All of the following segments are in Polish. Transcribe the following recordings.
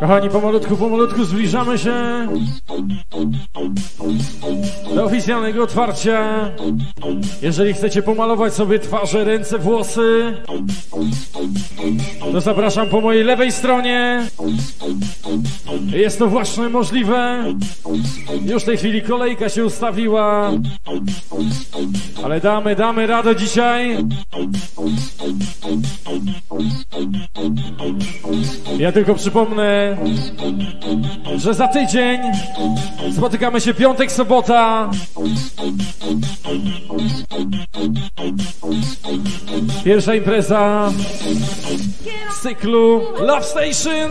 Kochani, pomalutku, pomalutku zbliżamy się do oficjalnego otwarcia. Jeżeli chcecie pomalować sobie twarze, ręce, włosy, to zapraszam po mojej lewej stronie. Jest to właśnie możliwe. Już w tej chwili kolejka się ustawiła. Ale damy, damy radę dzisiaj. Ja tylko przypomnę, że za tydzień spotykamy się piątek, sobota. Pierwsza impreza z cyklu Love Station.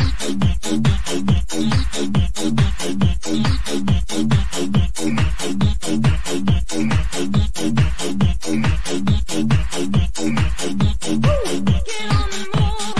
Get on the move.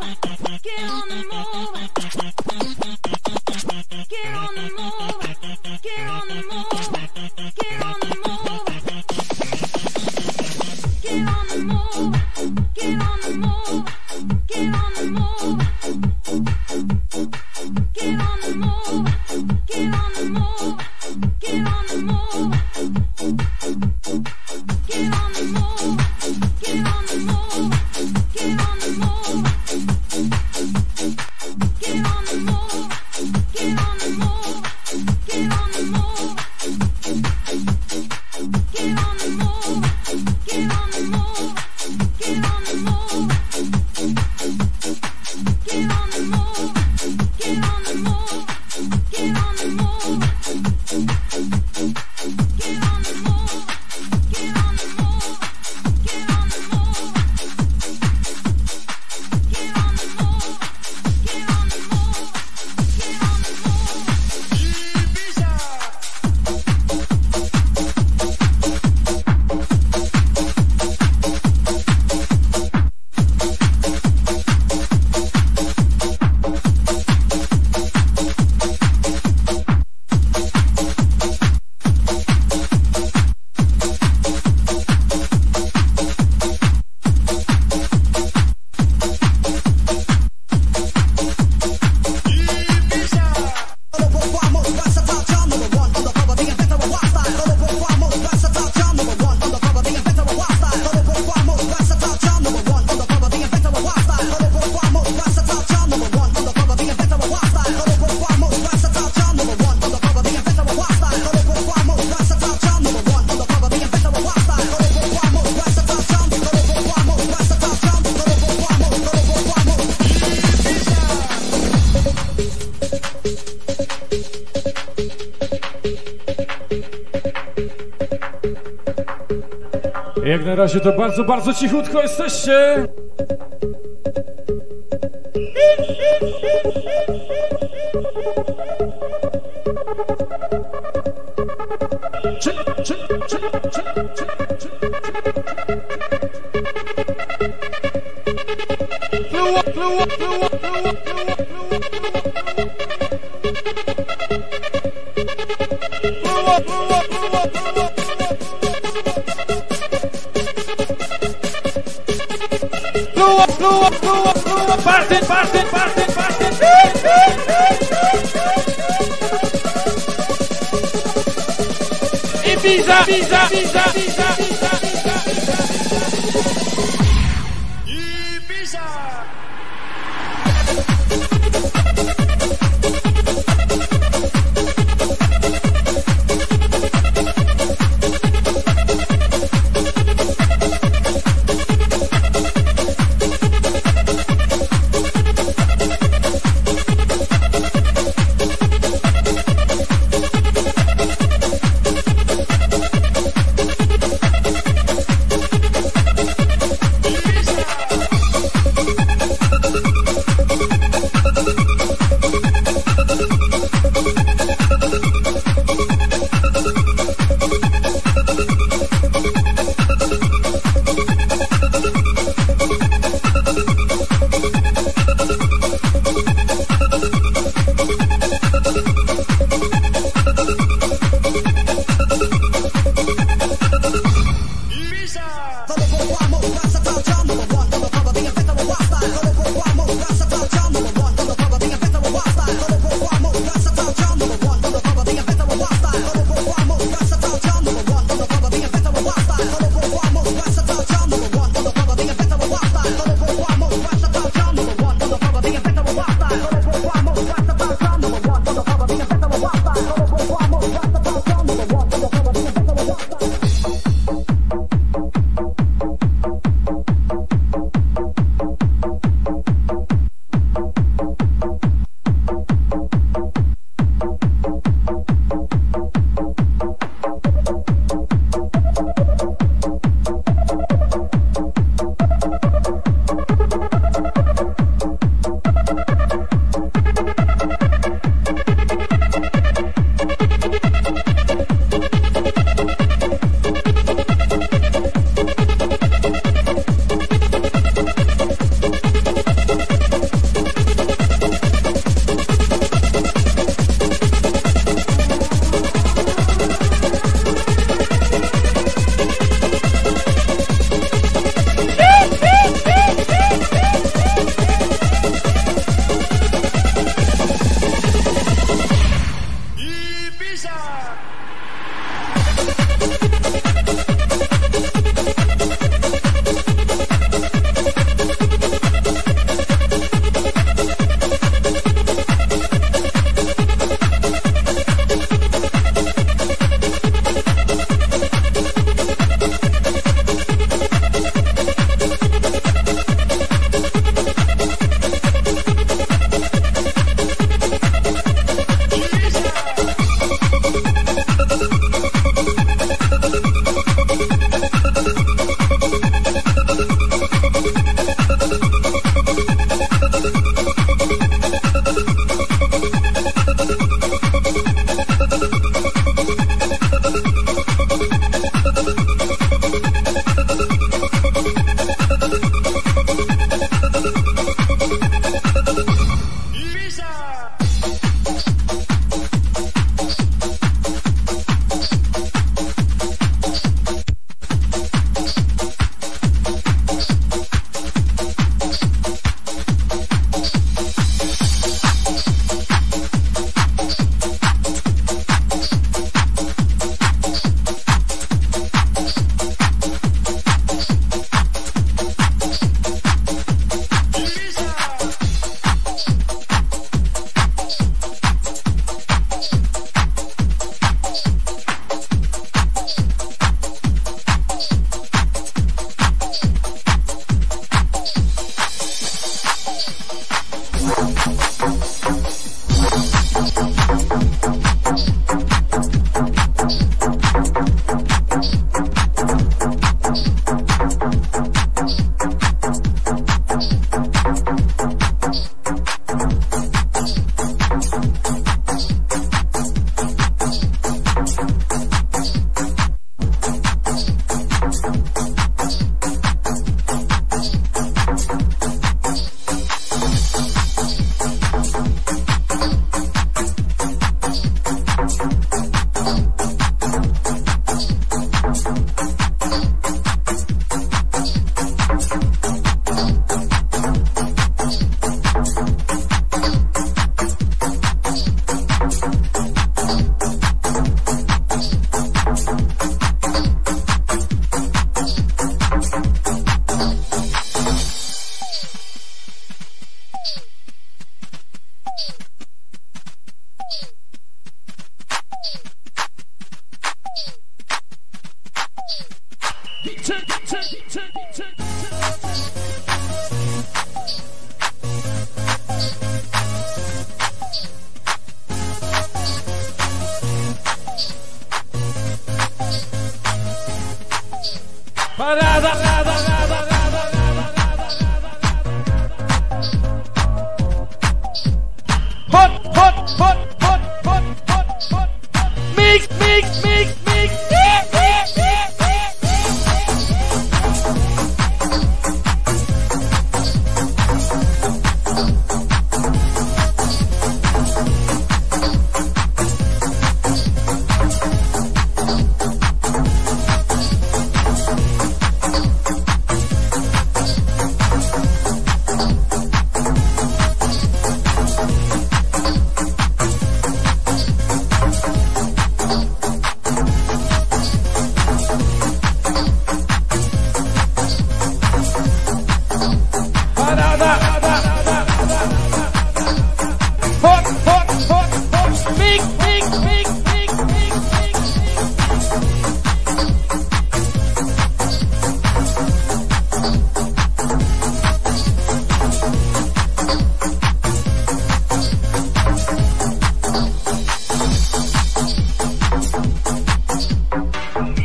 move, get on the move. Razie to bardzo, bardzo cichutko jesteście. Czy, czy, czy, czy, czy, parten, parten, parten, parten. Ibiza, Ibiza, Ibiza, Ibiza, Ibiza.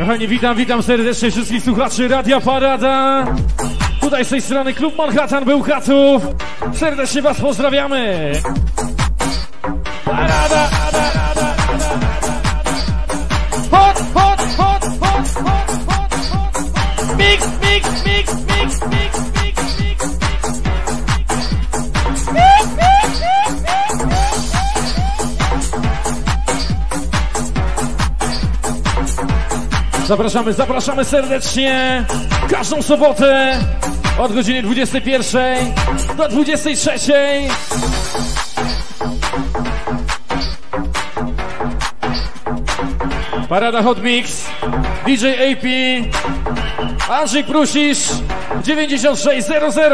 Kochani, witam, witam serdecznie wszystkich słuchaczy Radia Parada. Tutaj z tej strony Klub Manhattan Bełchatów. Serdecznie Was pozdrawiamy. Zapraszamy, zapraszamy serdecznie. Każdą sobotę od godziny 21 do 23. Parada Hot Mix, DJ AP, Andrzej Prusisz, 9600.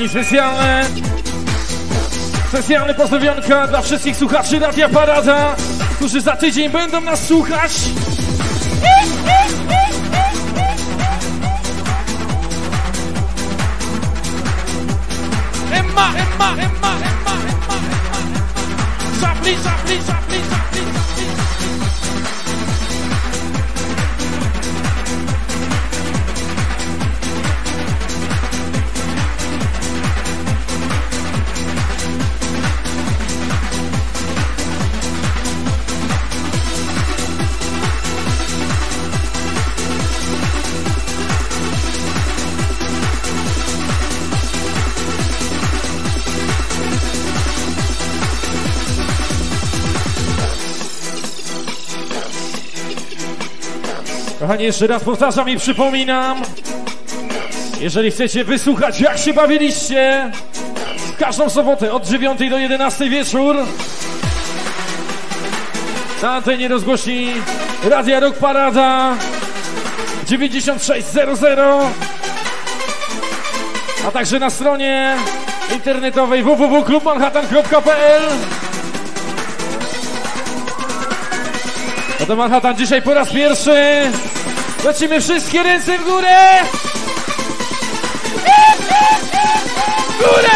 Kochani, specjalne specjalne pozdrowionka dla wszystkich słuchaczy Radia Parada, którzy za tydzień będą nas słuchać. Kochani, jeszcze raz powtarzam i przypominam, jeżeli chcecie wysłuchać, jak się bawiliście, w każdą sobotę od 9 do 11 wieczór na antenie rozgłosi Radia Rock Parada 9600 a także na stronie internetowej www.klubmanhattan.pl No to Manhattan dzisiaj po raz pierwszy Lecimy wszystkie ręce w górę! Górę, górę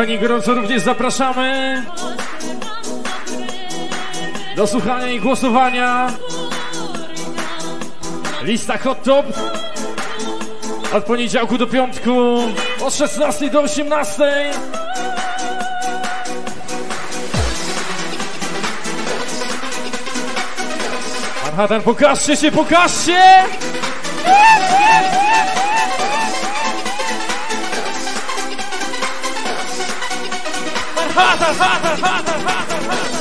Kochani, gorąco również zapraszamy do słuchania i głosowania. Lista Hot Top od poniedziałku do piątku od 16 do 18. Manhattan, pokażcie się, pokażcie! Manhattan, Manhattan, Manhattan, Manhattan.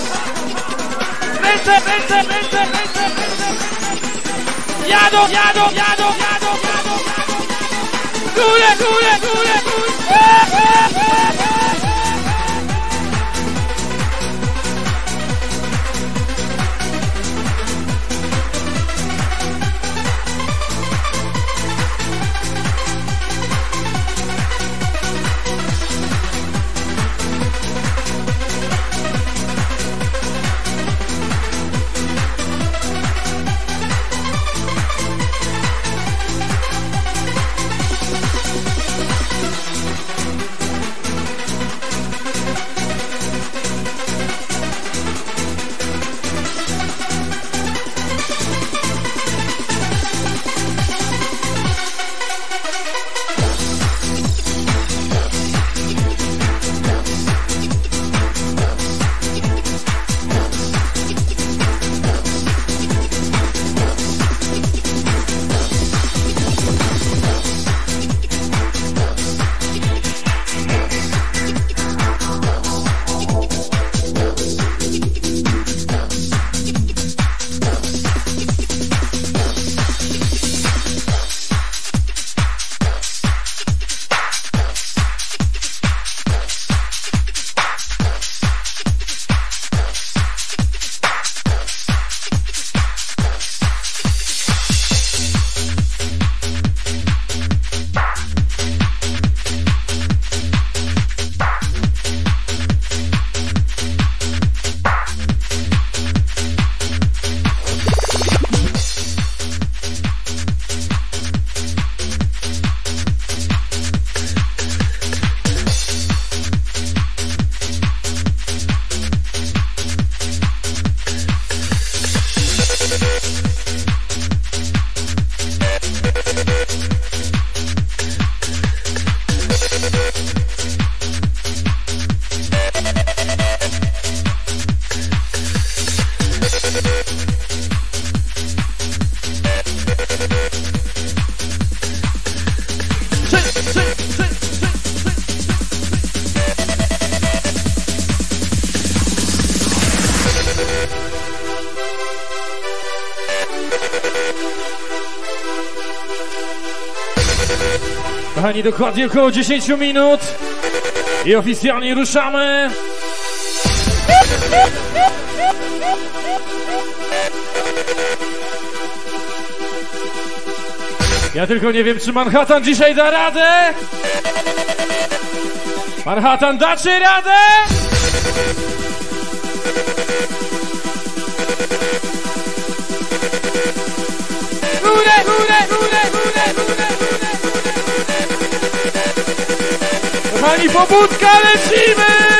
Ręce, ręce, ręce, ręce, ręce. Jadą, jadą, jadą, jadą, jadą, jadą. Górę, górę, górę, Kochani, dokładnie około 10 minut i oficjalnie ruszamy. Ja tylko nie wiem, czy Manhattan dzisiaj da radę? Manhattan, dacie radę? Kochani, pobudka, lecimy!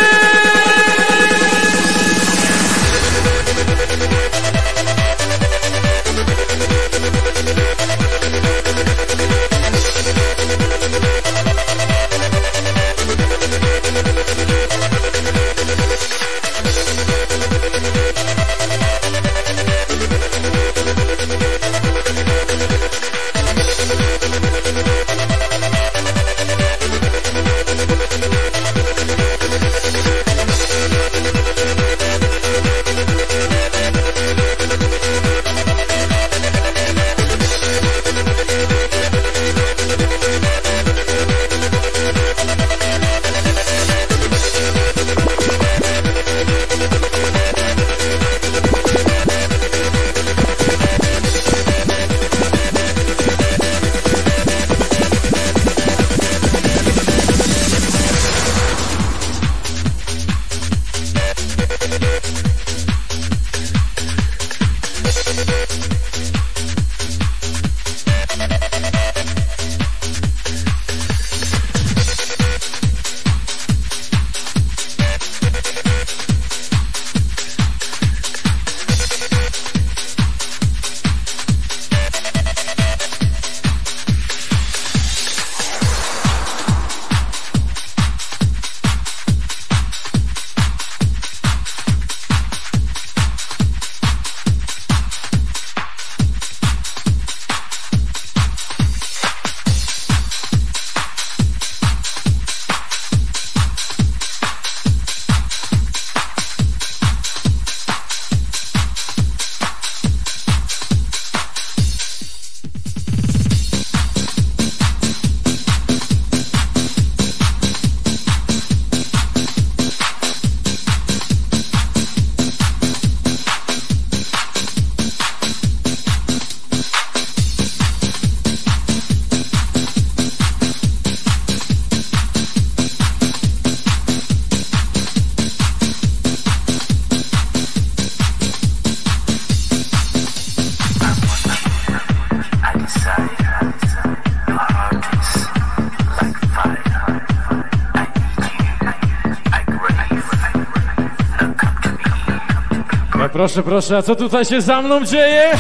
Proszę, proszę, a co tutaj się za mną dzieje?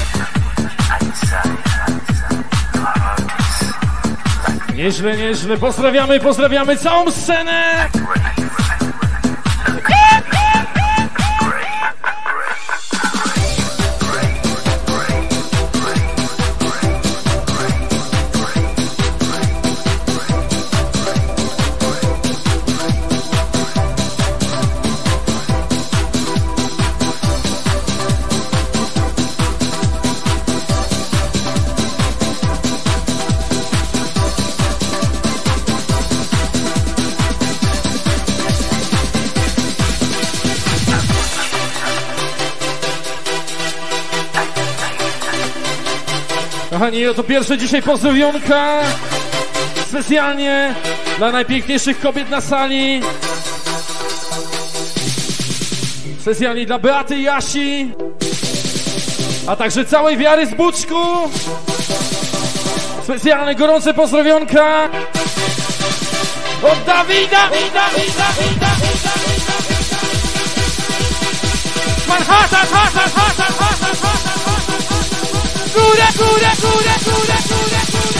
Nieźle, nieźle. Pozdrawiamy, pozdrawiamy całą scenę! Kochani, oto pierwsze dzisiaj pozdrowionka specjalnie dla najpiękniejszych kobiet na sali. Specjalnie dla Beaty i Jasi, a także całej wiary z Buczku. Specjalne gorące pozdrowionka od Dawida! Wida, wida, wida, Manhattan, Manhattan, Manhattan, Manhattan, Manhattan. Górę, górę, górę, górę, górę, górę,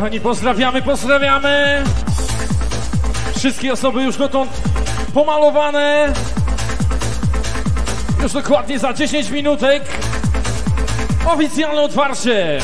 Kochani, pozdrawiamy, pozdrawiamy. Wszystkie osoby już dotąd pomalowane. Już dokładnie za 10 minutek. Oficjalne otwarcie.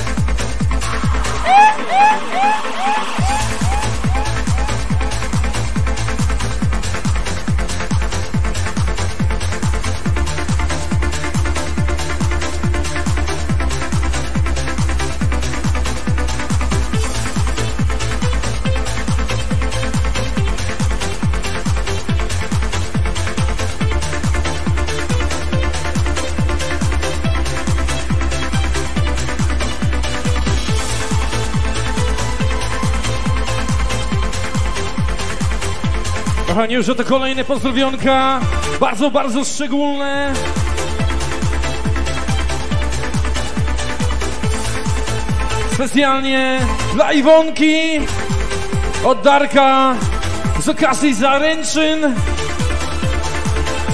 Kochani, już to kolejne pozdrowionka. Bardzo, bardzo szczególne. Specjalnie dla Iwonki od Darka z okazji zaręczyn.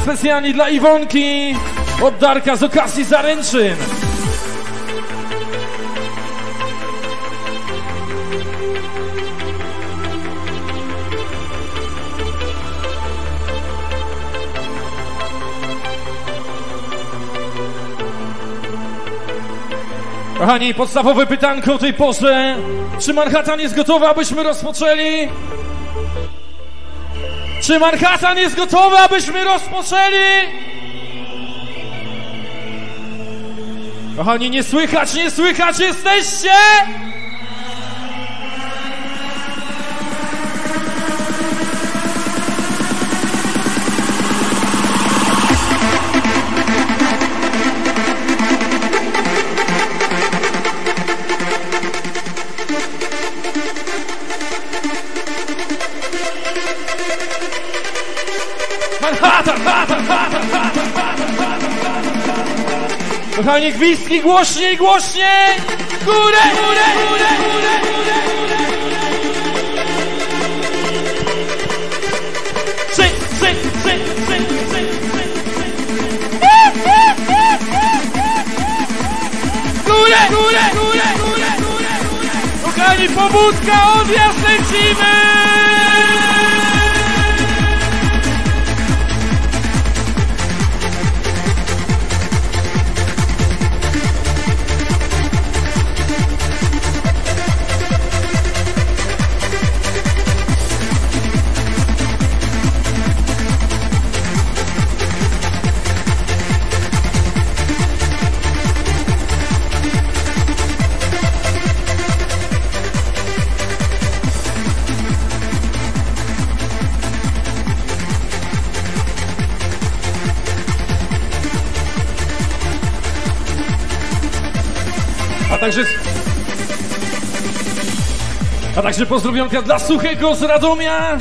Specjalnie dla Iwonki od Darka z okazji zaręczyn. Kochani, podstawowe pytanko o tej porze. Czy Manhattan jest gotowy, abyśmy rozpoczęli? Czy Manhattan jest gotowy, abyśmy rozpoczęli? Kochani, nie słychać, nie słychać, jesteście? Kochani, gwizdki głośniej, głośniej! Górę, górę, górę, górę, górę, górę! Trzy, trzy, trzy, trzy, trzy, Górę, górę, górę, górę, górę! Kochani, pobudka, odjazd lecimy! Także... A także pozdrowionka dla Suchego z Radomia.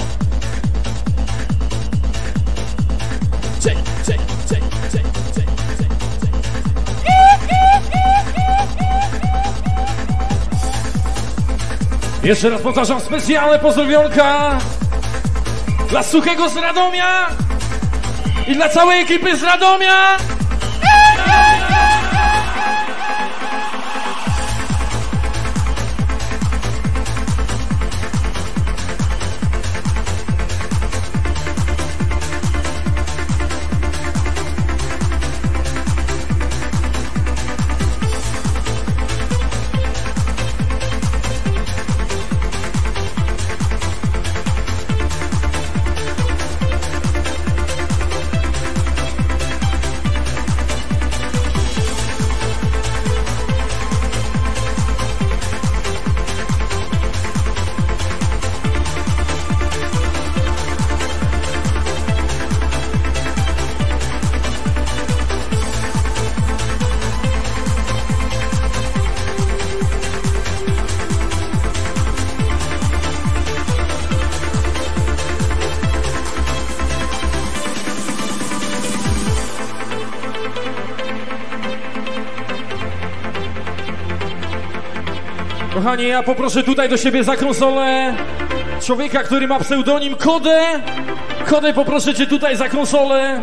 Jeszcze raz powtarzam, specjalne pozdrowionka dla Suchego z Radomia i dla całej ekipy z Radomia. Kochani, ja poproszę tutaj do siebie za konsolę człowieka, który ma pseudonim Kodę. Kodę poproszę cię tutaj za konsolę.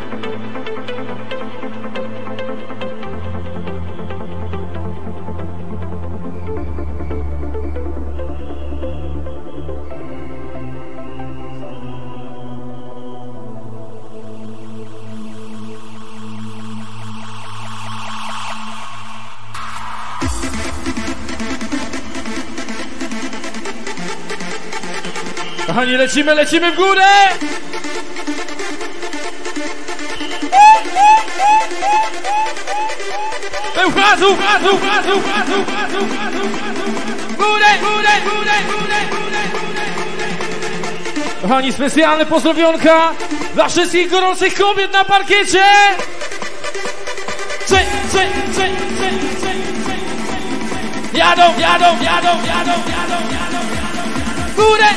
Kochani, lecimy, lecimy w górę! Uchadu, uchadu, uchadu, uchadu, uchadu, uchadu, Górę, górę, górę, górę, górę, górę. Kochani, specjalne pozdrowionka dla wszystkich gorących kobiet na parkiecie! Cy, cy, cy, cy, cy, cy. Jadą, jadą, jadą, jadą, jadą, jadą, jadą. Górę,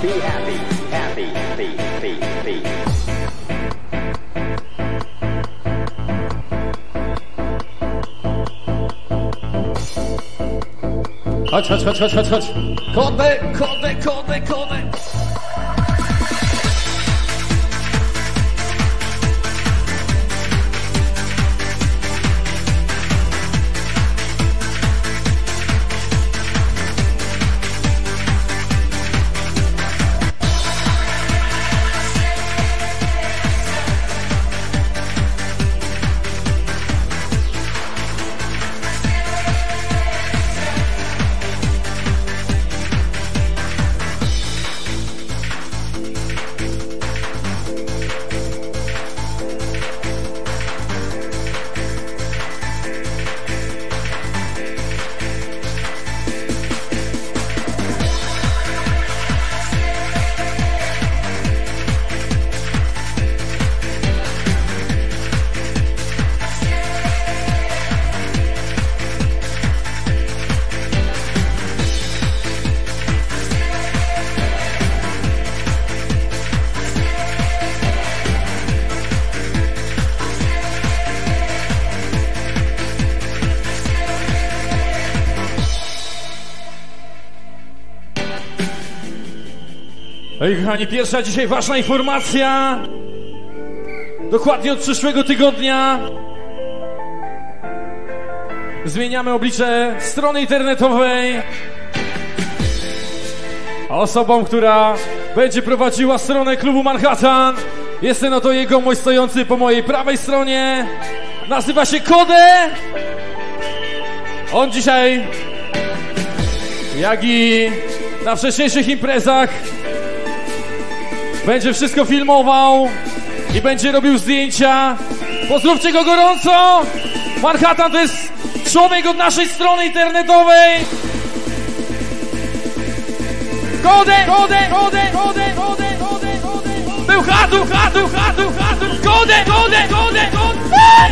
Be happy, happy, happy, happy, happy. Chodź, chodź, chodź, chodź, chodź, chodź. Kordel, kordel, kordel, kordel. Ej, kochani, pierwsza dzisiaj ważna informacja. Dokładnie od przyszłego tygodnia zmieniamy oblicze strony internetowej. Osobą, która będzie prowadziła stronę klubu Manhattan, jest ten oto jegomość stojący po mojej prawej stronie. Nazywa się Kode. On dzisiaj, jak i na wcześniejszych imprezach, będzie wszystko filmował i będzie robił zdjęcia. Pozdrówcie go gorąco! Manhattan to jest człowiek od naszej strony internetowej. Kode, kode, kode, kode, kode, kode. Był chatu, chatu, chatu, chatu. Godę, godę, godę, godę.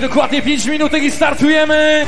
Dokładnie 5 minutek i startujemy!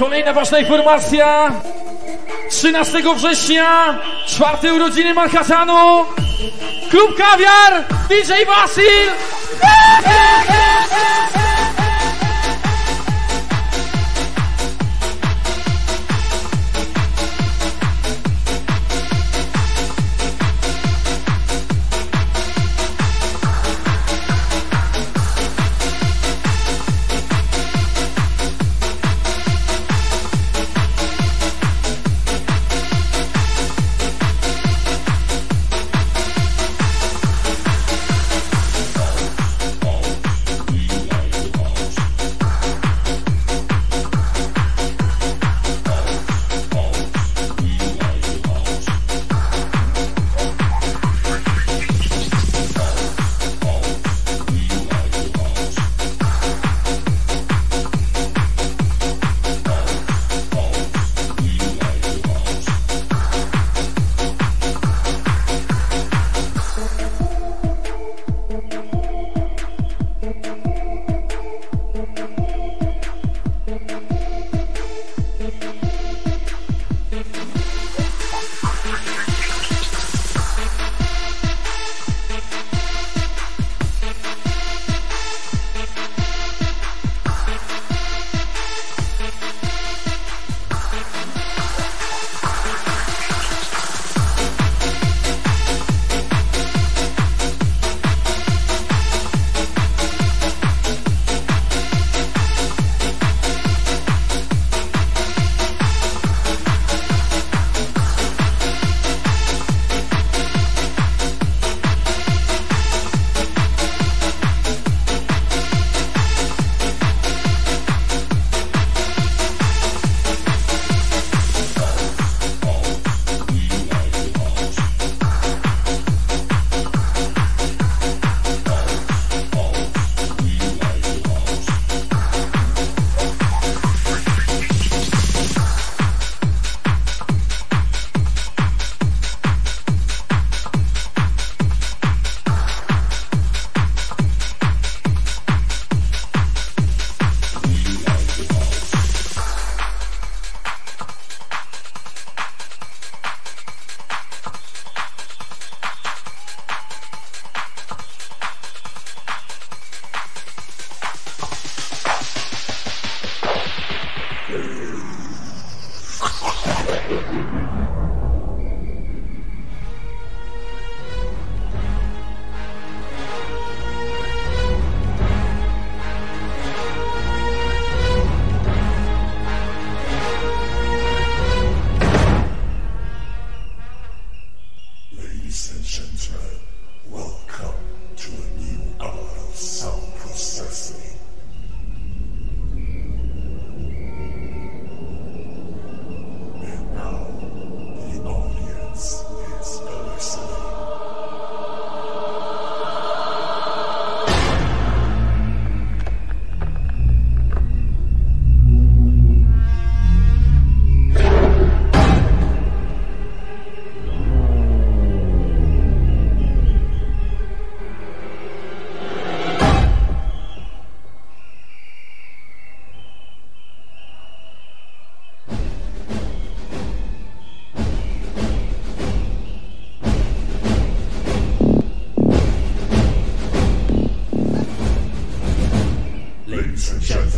Kolejna ważna informacja. 13 września, czwarte urodziny Manhattanu. Klub Kawiar, DJ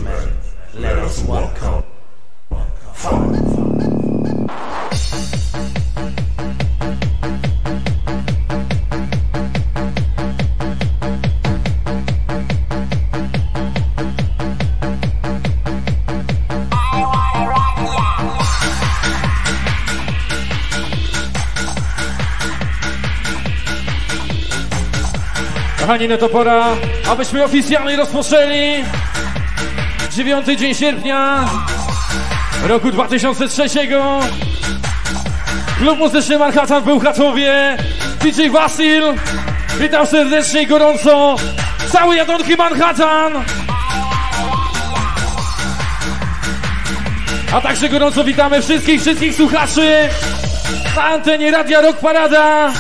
men, let us welcome. Kochani, no to pora, abyśmy oficjalnie rozpoczęli dziewiąty dzień sierpnia roku 2003. Klub Muzyczny Manhattan w Bełchatowie. DJ Wasil. Witam serdecznie i gorąco. Cały jadonki Manhattan. A także gorąco witamy wszystkich, wszystkich słuchaczy na antenie Radia Rock Parada.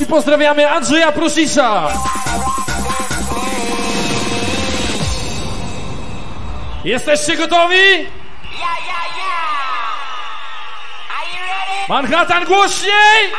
I pozdrawiamy Andrzeja Prusisza. Jesteście gotowi? Yeah, yeah, yeah. Are you ready? Manhattan głośniej!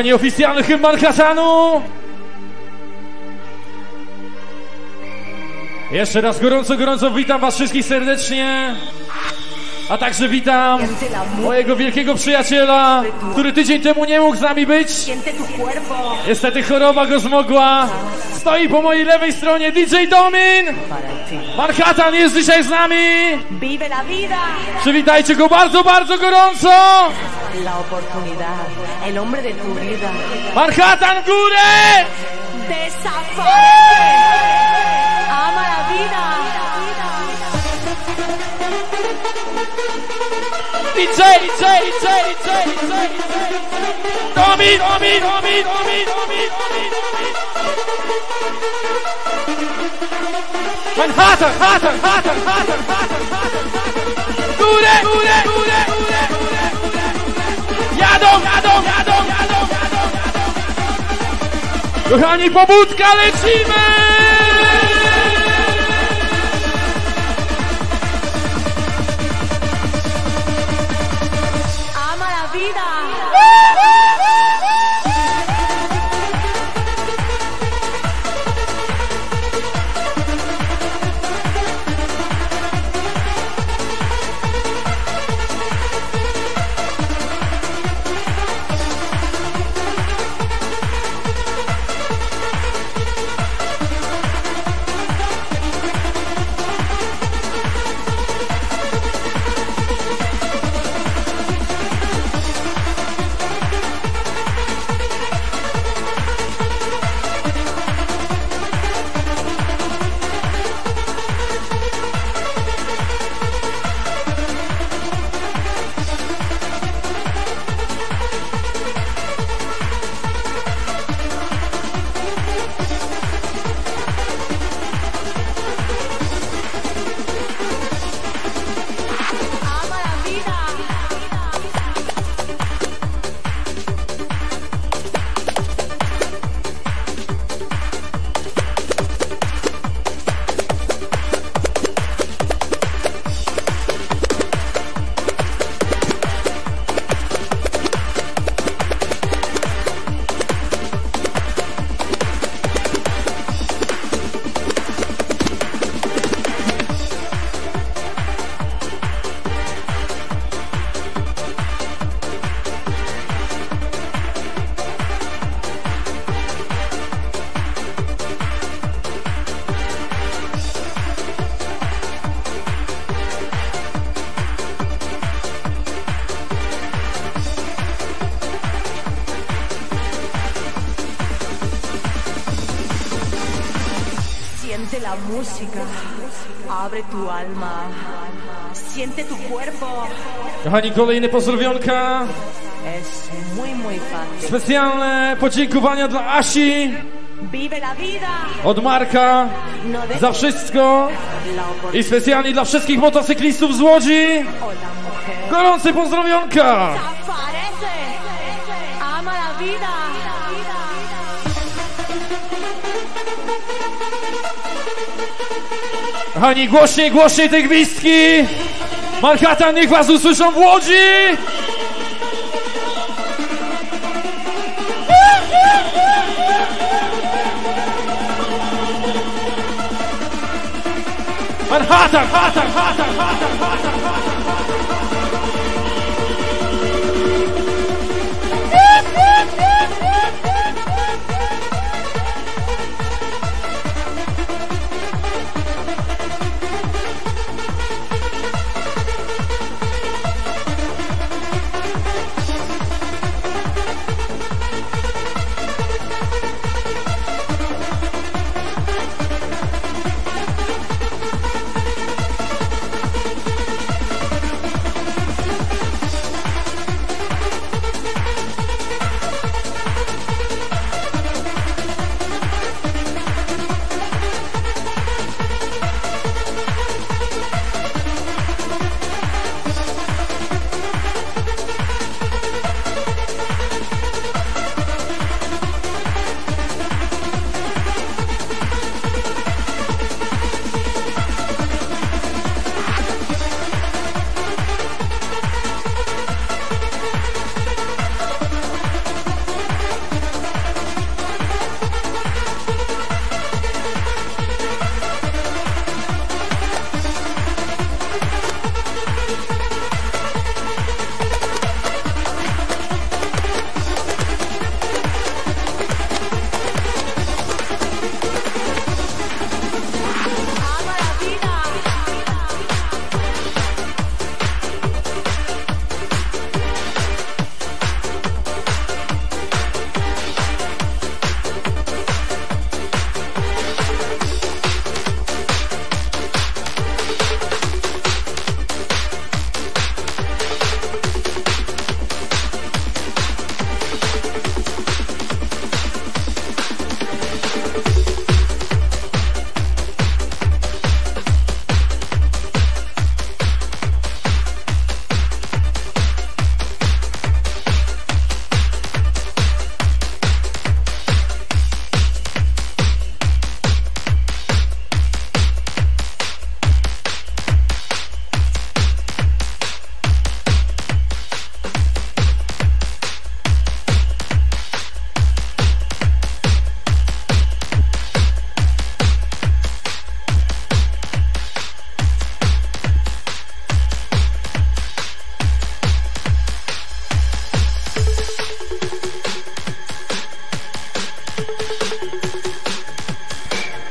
Kochani, oficjalny hymn Manhattanu! Jeszcze raz gorąco, gorąco witam was wszystkich serdecznie. A także witam mojego wielkiego przyjaciela, który tydzień temu nie mógł z nami być. Niestety choroba go zmogła. Stoi po mojej lewej stronie DJ Domin. Manhattan jest dzisiaj z nami. Vive la vida. Przywitajcie go bardzo, bardzo gorąco. La oportunidad. El hombre de tu vida. Manhattan górę! Desaparece. Ama la vida. DJ, DJ, DJ, DJ, DJ. Domin, Domin, Domin, Domin, Domin, Domin, Domin. Manhattan, Manhattan, Manhattan, Manhattan, Manhattan, Manhattan. Górę, górę, górę, górę, górę, górę. Jadą, jadą, jadą, jadą, jadą, jadą. Kochani, pobudka, lecimy! Música, abre tu alma, siente tu cuerpo. Kochani, kolejny pozdrowionka. Es muy, muy fácil. Specjalne podziękowania dla Asi od Marka no za wszystko. I specjalnie dla wszystkich motocyklistów z Łodzi. Gorący pozdrowionka. Kochani, głośniej, głośniej te gwizdki. Manhattan, niech was usłyszą w Łodzi. Manhattan, Manhattan, Manhattan, Manhattan, Manhattan, Manhattan.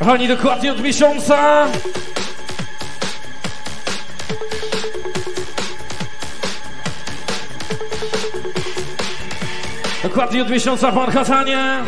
Kochani, dokładnie od miesiąca. Dokładnie od miesiąca w Manhattanie.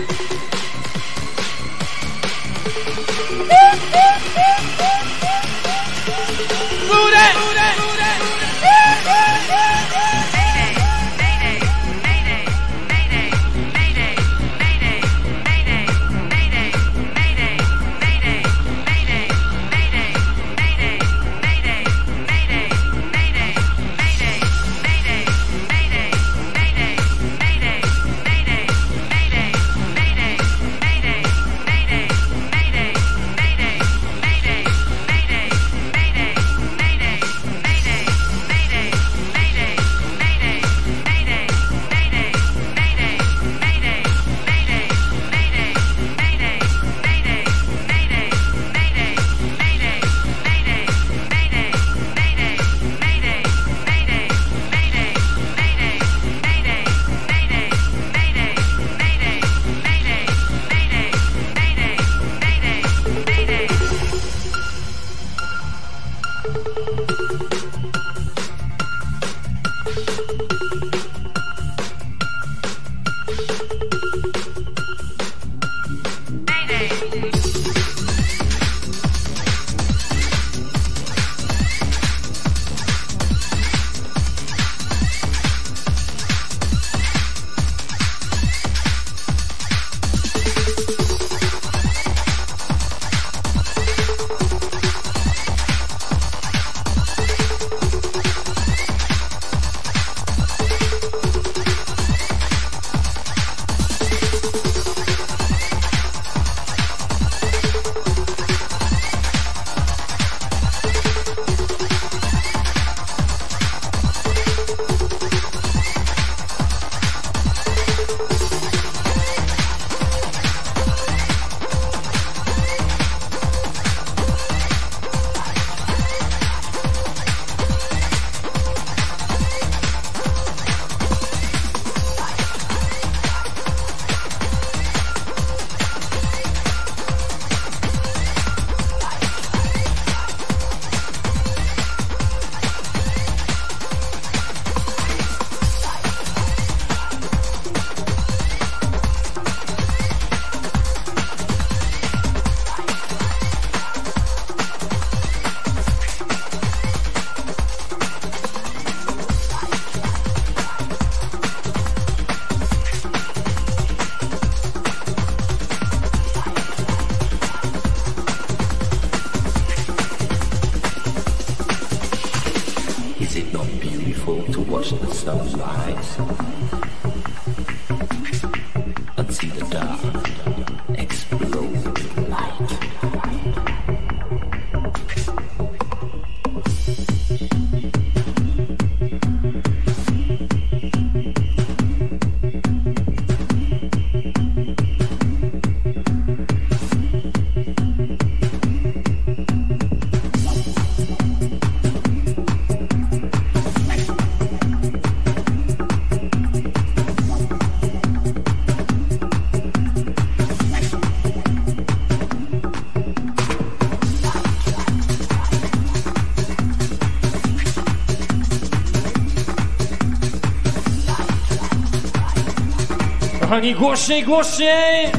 Głośniej, głośniej!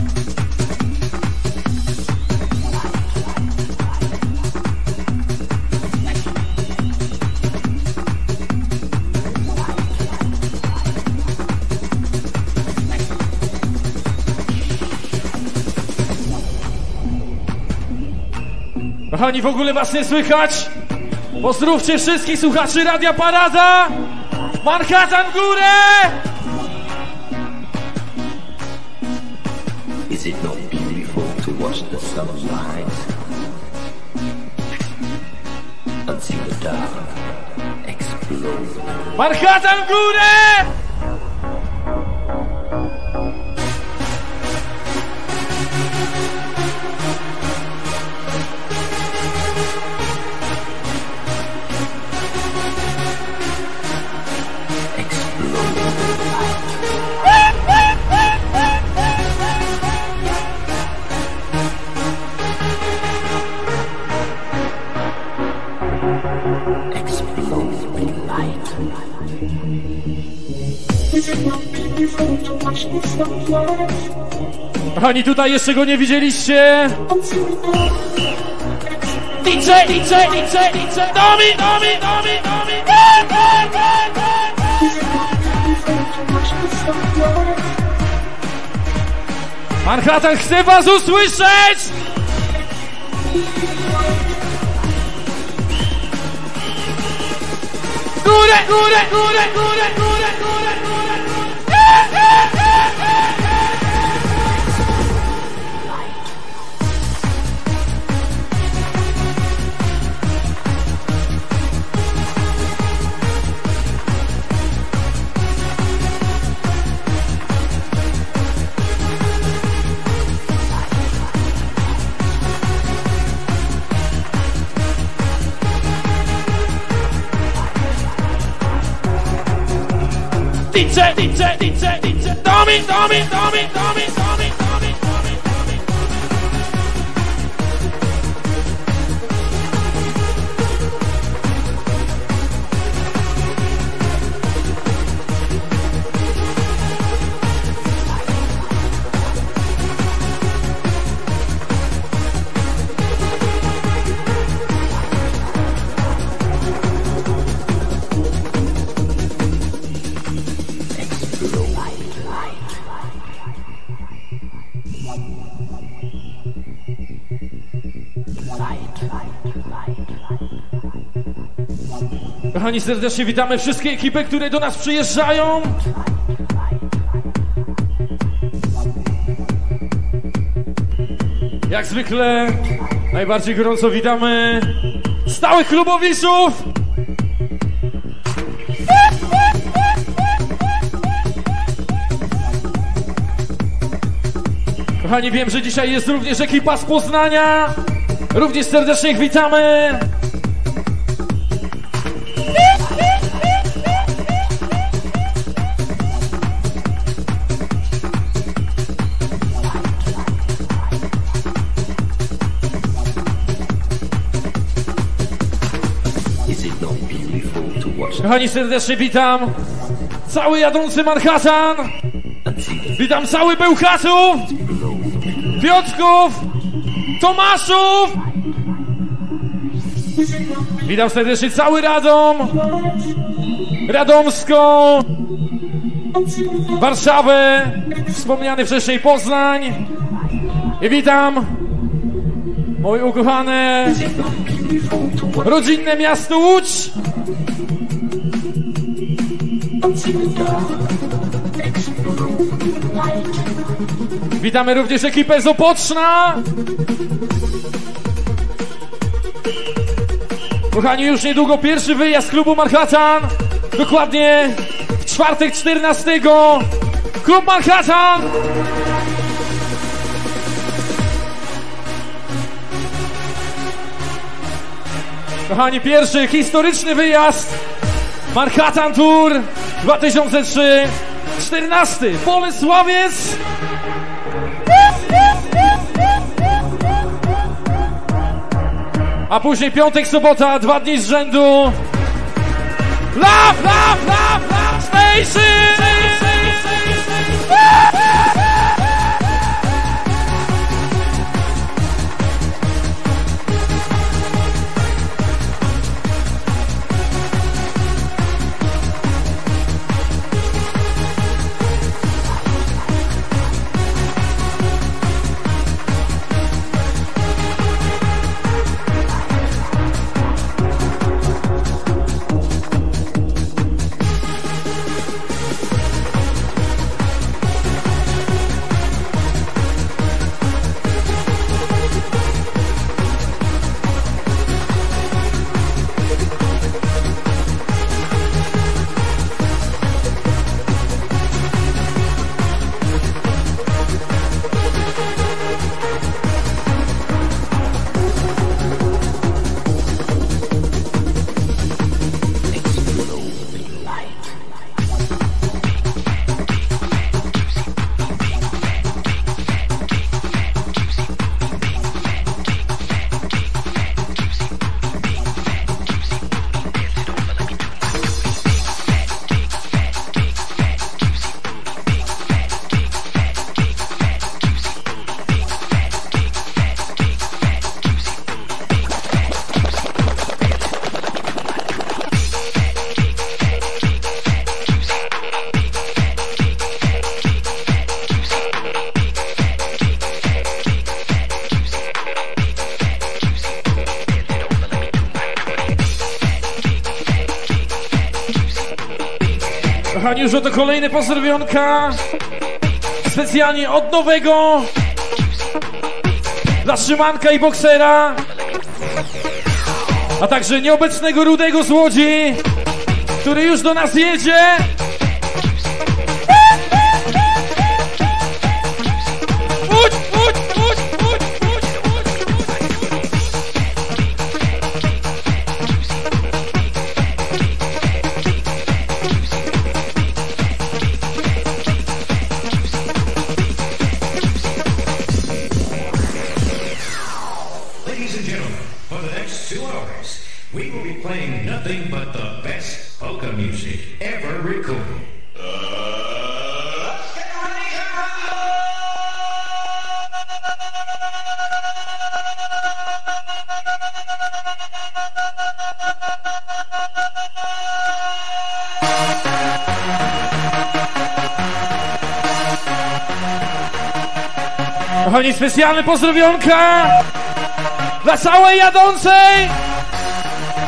Kochani, w ogóle was nie słychać? Pozdrówcie wszystkich słuchaczy Radia Parada! Manhattan w górę! Is it not beautiful to watch the sunrise and see the dark explode? Manhattan w Kochani, tutaj jeszcze go nie widzieliście. DJ, DJ, DJ, DJ, Domi, Domi, Domi, Domi. Manhattan chce was usłyszeć! Górę, górę, górę, górę, górę, DJ, DJ, DJ, DJ, Tommy, Tommy, Tommy, Tommy. Kochani, serdecznie witamy wszystkie ekipy, które do nas przyjeżdżają. Jak zwykle najbardziej gorąco witamy stałych klubowiczów. Kochani, wiem, że dzisiaj jest również ekipa z Poznania. Również serdecznie ich witamy. Kochani, serdecznie witam cały jadący Manhattan. Witam cały Bełchatów, Piotrków, Tomaszów. Witam serdecznie cały Radom, Radomską, Warszawę, wspomniany wcześniej Poznań. I witam moje ukochane rodzinne miasto Łódź. Witamy również ekipę z Opoczna. Kochani, już niedługo pierwszy wyjazd klubu Manhattan. Dokładnie w czwartek 14. Klub Manhattan. Kochani, pierwszy historyczny wyjazd Manhattan Tour 2003 14 Bolesławiec! A później piątek, sobota, dwa dni z rzędu. Love, love, love, love Station Kochani, już oto kolejne pozdrowionka. Specjalnie od nowego. Dla Szymanka i Boksera. A także nieobecnego Rudego z Łodzi, który już do nas jedzie. Specjalne pozdrowionka dla całej jadącej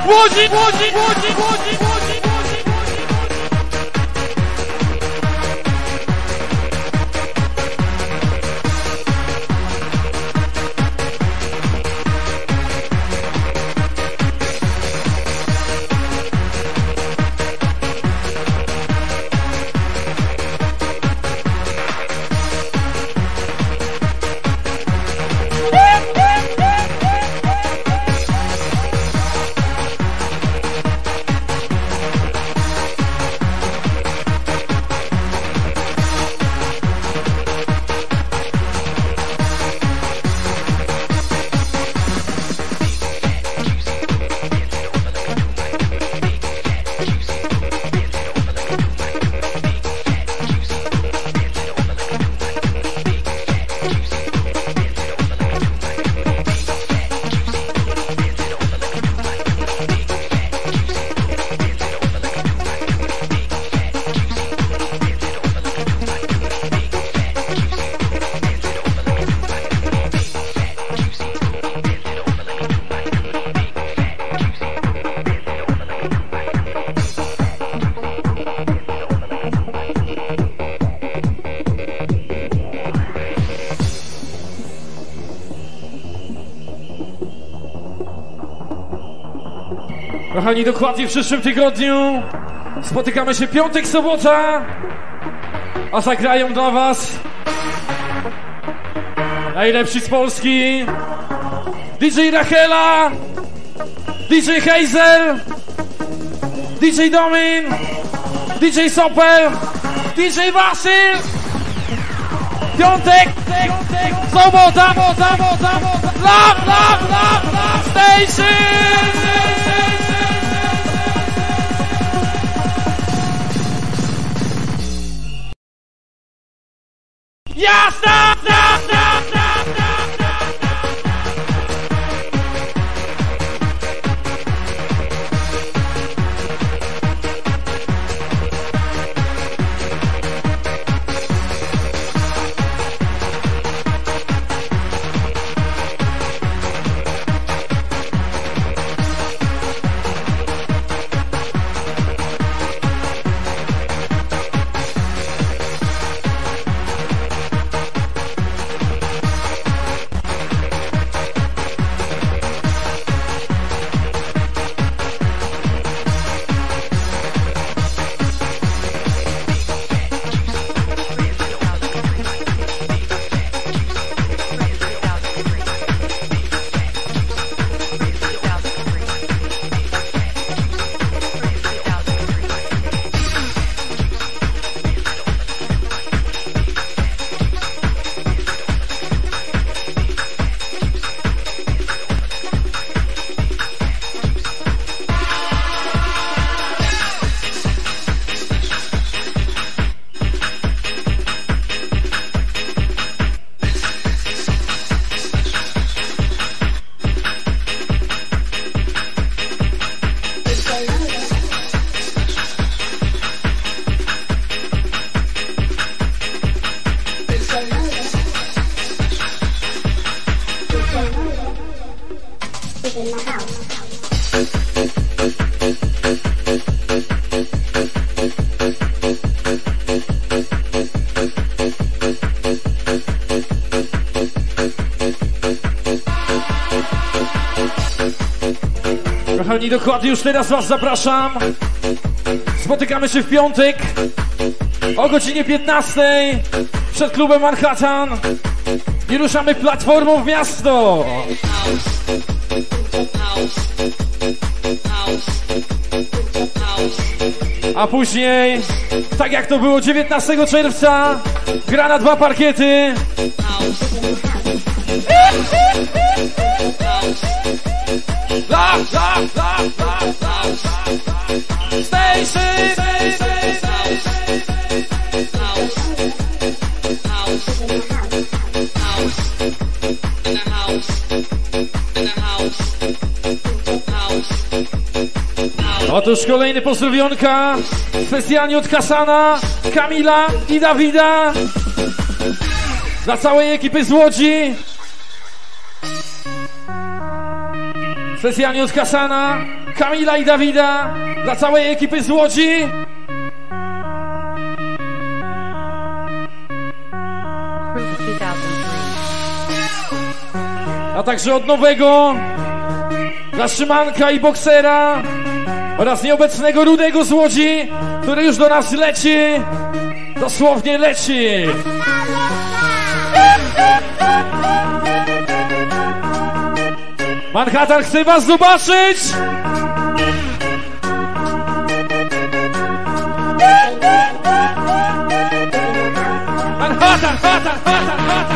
Łodzi, Łodzi, Łodzi, Łodzi. Kochani, dokładnie w przyszłym tygodniu. Spotykamy się piątek, sobota, a zagrają dla was najlepsi z Polski. DJ Rachela, DJ Hazel, DJ Domin, DJ Sopel, DJ Wasyl, piątek, piątek, sobota, sobota, sobota, sobota, love, love, love, love station! Kochani, dokładnie już teraz was zapraszam. Spotykamy się w piątek o godzinie 15 przed klubem Manhattan i ruszamy platformą w miasto. A później, tak jak to było 19 czerwca, gra na dwa parkiety. Otóż kolejny pozdrowionka specjalnie od Kasana, Kamila i Dawida dla całej ekipy z Łodzi. Specjalnie od Kasana, Kamila i Dawida dla całej ekipy z Łodzi. Crew 2003. A także od nowego dla Szymanka i Boksera oraz nieobecnego Rudego z Łodzi, który już do nas leci. Dosłownie leci. Manhattan chce was zobaczyć! Manhattan, Manhattan, Manhattan, Manhattan!